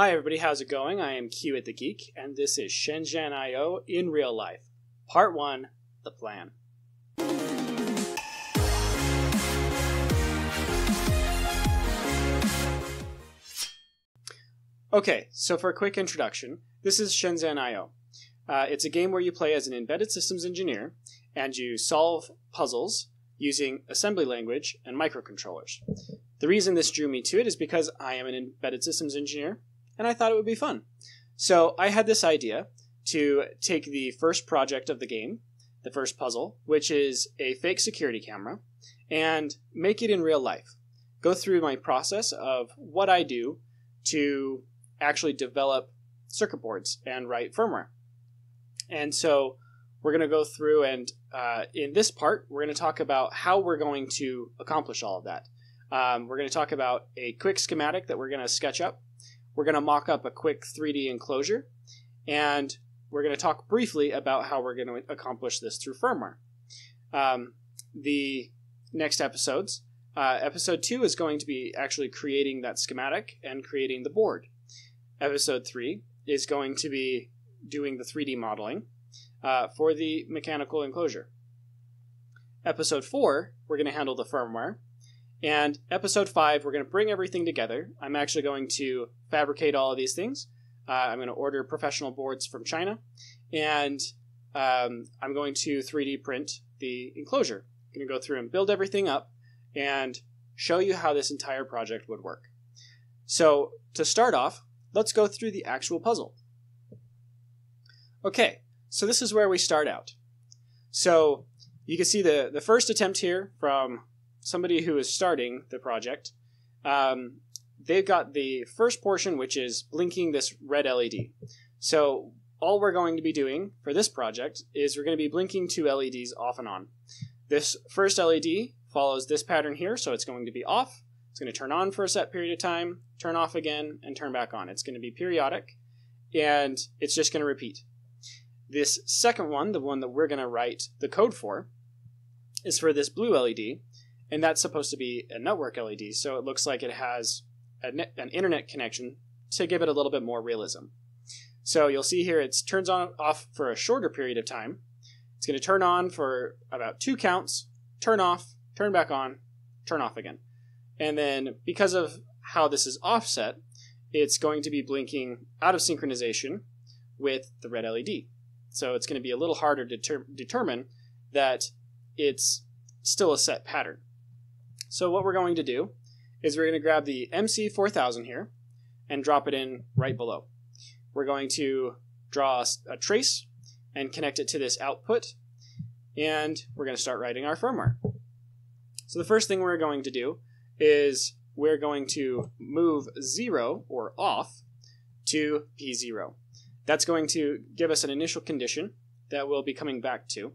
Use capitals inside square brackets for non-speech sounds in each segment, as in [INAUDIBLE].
Hi, everybody. How's it going? I am Kuit the Geek, and this is Shenzhen IO in real life. Part 1 The Plan. Okay, so for a quick introduction, this is Shenzhen IO. Uh, it's a game where you play as an embedded systems engineer and you solve puzzles using assembly language and microcontrollers. The reason this drew me to it is because I am an embedded systems engineer and I thought it would be fun. So I had this idea to take the first project of the game, the first puzzle, which is a fake security camera, and make it in real life. Go through my process of what I do to actually develop circuit boards and write firmware. And so we're going to go through and uh, in this part, we're going to talk about how we're going to accomplish all of that. Um, we're going to talk about a quick schematic that we're going to sketch up we're going to mock up a quick 3D enclosure, and we're going to talk briefly about how we're going to accomplish this through firmware. Um, the next episodes, uh, episode two is going to be actually creating that schematic and creating the board. Episode three is going to be doing the 3D modeling uh, for the mechanical enclosure. Episode four, we're going to handle the firmware. And episode five, we're going to bring everything together. I'm actually going to fabricate all of these things. Uh, I'm going to order professional boards from China, and um, I'm going to 3D print the enclosure. I'm going to go through and build everything up and show you how this entire project would work. So, to start off, let's go through the actual puzzle. Okay, so this is where we start out. So, you can see the, the first attempt here from somebody who is starting the project, um, they've got the first portion, which is blinking this red LED. So all we're going to be doing for this project is we're going to be blinking two LEDs off and on. This first LED follows this pattern here, so it's going to be off. It's going to turn on for a set period of time, turn off again, and turn back on. It's going to be periodic, and it's just going to repeat. This second one, the one that we're going to write the code for, is for this blue LED, and that's supposed to be a network LED, so it looks like it has net, an internet connection to give it a little bit more realism. So you'll see here it turns on off for a shorter period of time. It's going to turn on for about two counts, turn off, turn back on, turn off again. And then because of how this is offset, it's going to be blinking out of synchronization with the red LED. So it's going to be a little harder to ter- determine that it's still a set pattern. So what we're going to do is we're going to grab the MC4000 here and drop it in right below. We're going to draw a trace and connect it to this output, and we're going to start writing our firmware. So the first thing we're going to do is we're going to move 0 or off to P0. That's going to give us an initial condition that we'll be coming back to.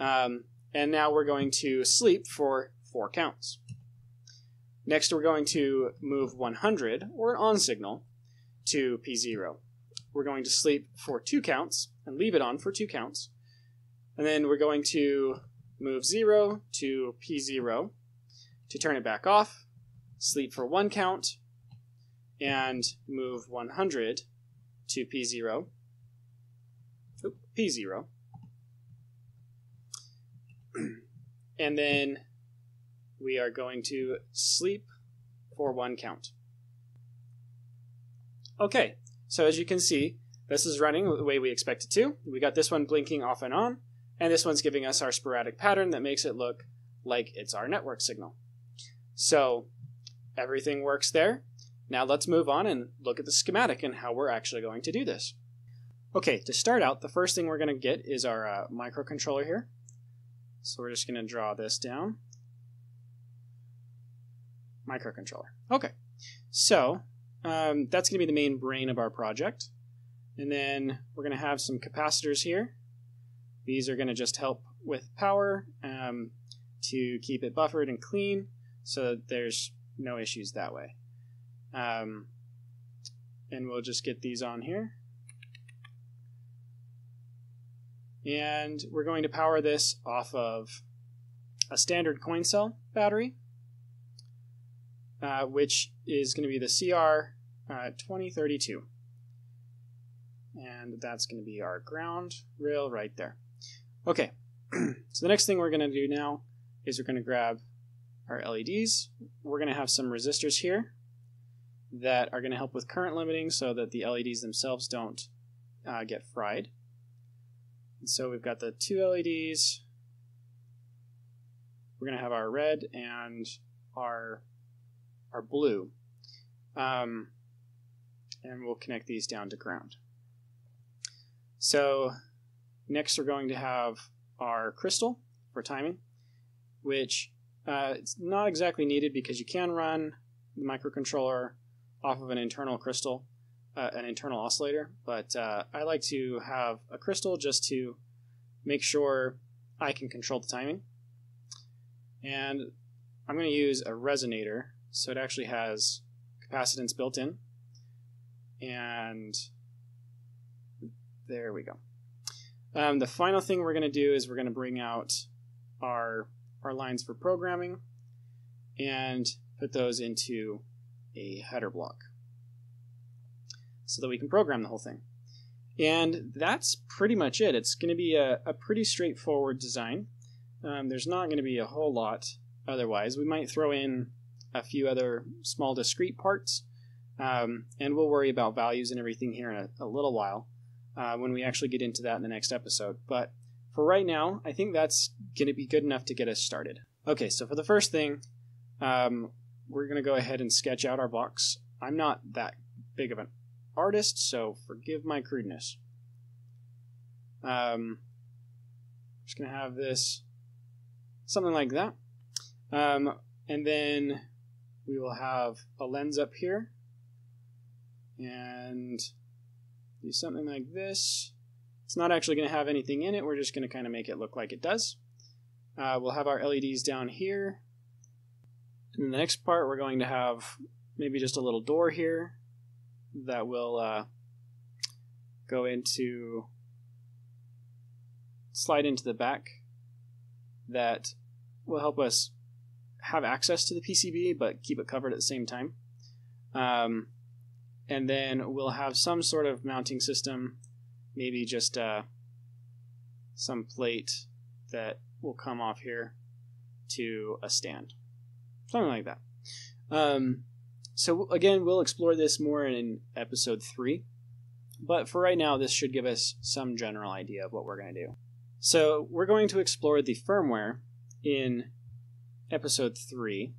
Um, and now we're going to sleep for four counts. Next, we're going to move 100, or an on signal, to P0. We're going to sleep for two counts and leave it on for two counts. And then we're going to move 0 to P0 to turn it back off, sleep for one count, and move 100 to P0. Oop, P0. [CLEARS THROAT] and then we are going to sleep for one count. Okay, so as you can see, this is running the way we expect it to. We got this one blinking off and on, and this one's giving us our sporadic pattern that makes it look like it's our network signal. So everything works there. Now let's move on and look at the schematic and how we're actually going to do this. Okay, to start out, the first thing we're going to get is our uh, microcontroller here. So we're just going to draw this down microcontroller. Okay, so um, that's going to be the main brain of our project. And then we're going to have some capacitors here. These are going to just help with power um, to keep it buffered and clean so there's no issues that way. Um, and we'll just get these on here. And we're going to power this off of a standard coin cell battery uh, which is going to be the CR uh, 2032. And that's going to be our ground rail right there. Okay, [CLEARS THROAT] so the next thing we're going to do now is we're going to grab our LEDs. We're going to have some resistors here that are going to help with current limiting so that the LEDs themselves don't uh, get fried. And so we've got the two LEDs. We're going to have our red and our our blue. Um, and we'll connect these down to ground. So next we're going to have our crystal for timing, which uh, it's not exactly needed because you can run the microcontroller off of an internal crystal, uh, an internal oscillator, but uh, I like to have a crystal just to make sure I can control the timing. And I'm going to use a resonator, so it actually has capacitance built in. And there we go. Um, the final thing we're going to do is we're going to bring out our, our lines for programming and put those into a header block so that we can program the whole thing. And that's pretty much it. It's going to be a, a pretty straightforward design. Um, there's not going to be a whole lot otherwise. We might throw in a few other small discrete parts, um, and we'll worry about values and everything here in a, a little while uh, when we actually get into that in the next episode. But for right now, I think that's going to be good enough to get us started. Okay, so for the first thing, um, we're going to go ahead and sketch out our box. I'm not that big of an artist, so forgive my crudeness. Um, just going to have this something like that. Um, and then we will have a lens up here and do something like this. It's not actually going to have anything in it. We're just going to kind of make it look like it does. Uh, we'll have our LEDs down here. In the next part, we're going to have maybe just a little door here that will uh, go into, slide into the back that will help us have access to the PCB but keep it covered at the same time. Um, and then we'll have some sort of mounting system, maybe just uh, some plate that will come off here to a stand, something like that. Um, so again, we'll explore this more in episode three, but for right now, this should give us some general idea of what we're going to do. So we're going to explore the firmware in episode three,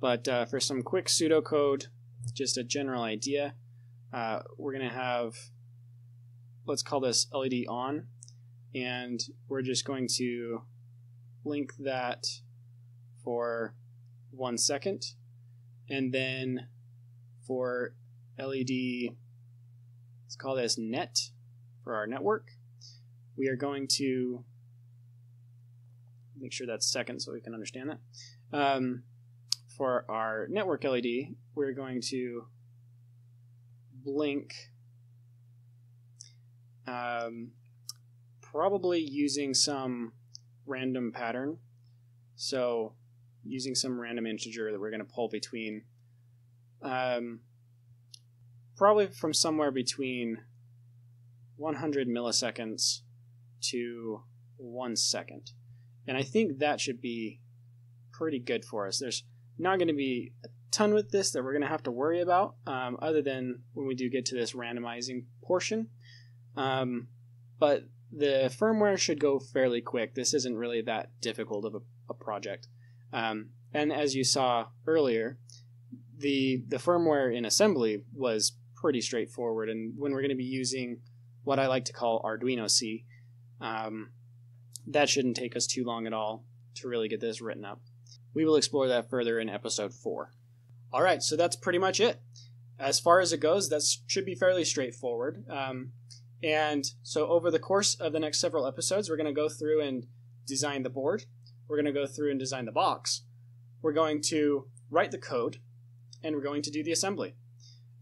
but uh, for some quick pseudocode just a general idea. Uh, we're going to have, let's call this LED on, and we're just going to link that for one second. And then for LED, let's call this net for our network. We are going to make sure that's second so we can understand that. Um, for our network LED, we're going to blink um, probably using some random pattern. So using some random integer that we're going to pull between um, probably from somewhere between 100 milliseconds to one second. And I think that should be pretty good for us. There's not going to be a ton with this that we're going to have to worry about, um, other than when we do get to this randomizing portion. Um, but the firmware should go fairly quick. This isn't really that difficult of a, a project. Um, and as you saw earlier, the the firmware in assembly was pretty straightforward. And when we're going to be using what I like to call Arduino C, um, that shouldn't take us too long at all to really get this written up. We will explore that further in episode 4. All right, so that's pretty much it. As far as it goes, that should be fairly straightforward. Um, and so, over the course of the next several episodes, we're going to go through and design the board. We're going to go through and design the box. We're going to write the code, and we're going to do the assembly.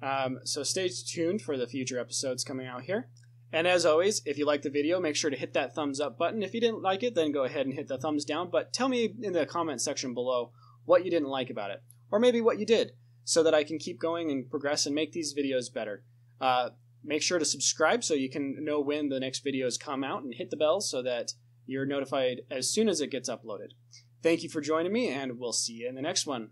Um, so, stay tuned for the future episodes coming out here. And as always, if you like the video, make sure to hit that thumbs up button. If you didn't like it, then go ahead and hit the thumbs down. But tell me in the comment section below what you didn't like about it, or maybe what you did. so that I can keep going and progress and make these videos better. Uh, make sure to subscribe so you can know when the next videos come out and hit the bell so that you're notified as soon as it gets uploaded. Thank you for joining me, and we'll see you in the next one.